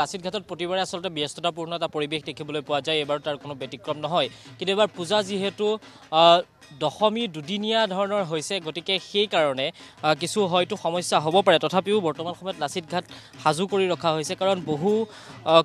লাচিত ঘাটত প্ৰতিবাৰে আচলতে ব্যস্ততাপূৰ্ণ এটা পৰিৱেশ দেখিবলৈ পোৱা যায়। এইবাৰ তাৰ কোনো ব্যতিক্ৰম নহয়। কিন্তু এইবাৰ পূজা যিহেতু দশমী দুদিনীয়া ধৰণৰ হৈছে গতিকে সেইকাৰণে কিছু হয়তো সমস্যা হ'ব পাৰে। তথাপিও বৰ্তমান সময়ত লাচিত ঘাট সাজু কৰি ৰখা হৈছে। কাৰণ বহু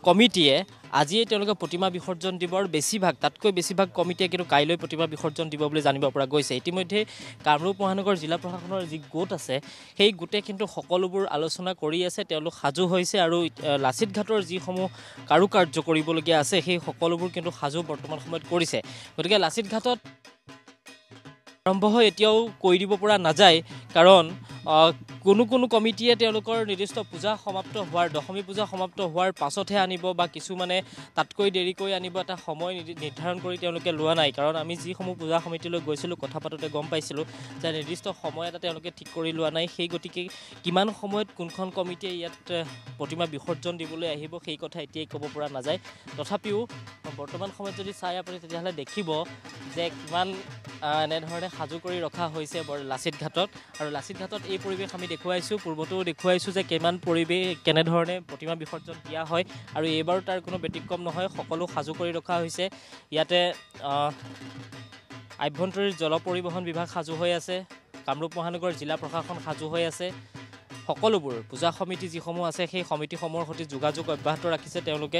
কমিটিয়ে আজিয়ে তেওঁলোকে প্ৰতিমা বিসৰ্জন দিব আৰু বেছিভাগ তাতকৈ বেছিভাগ কমিটিয়ে কিন্তু কাইলৈ প্ৰতিমা বিসৰ্জন দিব বুলি জানিব পৰা গৈছে। ইতিমধ্যে কামৰূপ মহানগৰ জিলা প্ৰশাসনৰ যি গোট আছে সেই গোটে কিন্তু সকলোবোৰ আলোচনা কৰি আছে তেওঁলোক সাজু হৈছে আৰু লাচিত ঘাটৰ যিসমূহ কাৰুকাৰ্য কৰিবলগীয়া আছে সেই সকলোবোৰ কিন্তু সাজু বৰ্তমান সময়ত কৰিছে। গতিকে লাচিত ঘাটত আৰম্ভ হৈ এতিয়াও কৰি দিব পৰা নাযায় কাৰণ কোনো কোনো কমিটিয়ে তেওঁলোকৰ নিৰ্দিষ্ট পূজা সমাপ্ত হোৱাৰ দশমী পূজা সমাপ্ত হোৱাৰ পাছতহে আনিব বা কিছুমানে তাতকৈ দেৰিকৈ আনিব এটা সময় নিৰ্ধি- নিৰ্ধাৰণ কৰি তেওঁলোকে লোৱা নাই। কাৰণ আমি যিসমূহ পূজা সমিতিলৈ গৈছিলোঁ কথা পাতোতে গম পাইছিলোঁ যে নিৰ্দিষ্ট সময় এটা তেওঁলোকে ঠিক কৰি লোৱা নাই। সেই গতিকে কিমান সময়ত কোনখন কমিটিয়ে ইয়াত প্ৰতিমা বিসৰ্জন দিবলৈ আহিব সেই কথা এতিয়াই ক'ব পৰা নাযায়। তথাপিও বৰ্তমান সময়ত যদি চাই আপুনি তেতিয়াহ'লে দেখিব যে কিমান এনেধৰণে সাজু কৰি ৰখা হৈছে বৰ লাচিত ঘাটত। আৰু লাচিত ঘাটত এই পৰিৱেশ আমি দেখুৱাইছোঁ পূৰ্বতো দেখুৱাইছোঁ যে কিমান পৰিৱেশ কেনেধৰণে প্ৰতিমা বিসৰ্জন দিয়া হয়। আৰু এইবাৰো তাৰ কোনো ব্যতিক্ৰম নহয় সকলো সাজু কৰি ৰখা হৈছে। ইয়াতে আভ্যন্তৰীণ জল পৰিবহণ বিভাগ সাজু হৈ আছে কামৰূপ মহানগৰ জিলা প্ৰশাসন সাজু হৈ আছে। সকলোবোৰ পূজা সমিতি যিসমূহ আছে সেই সমিতিসমূহৰ সৈতে যোগাযোগ অব্যাহত ৰাখিছে তেওঁলোকে।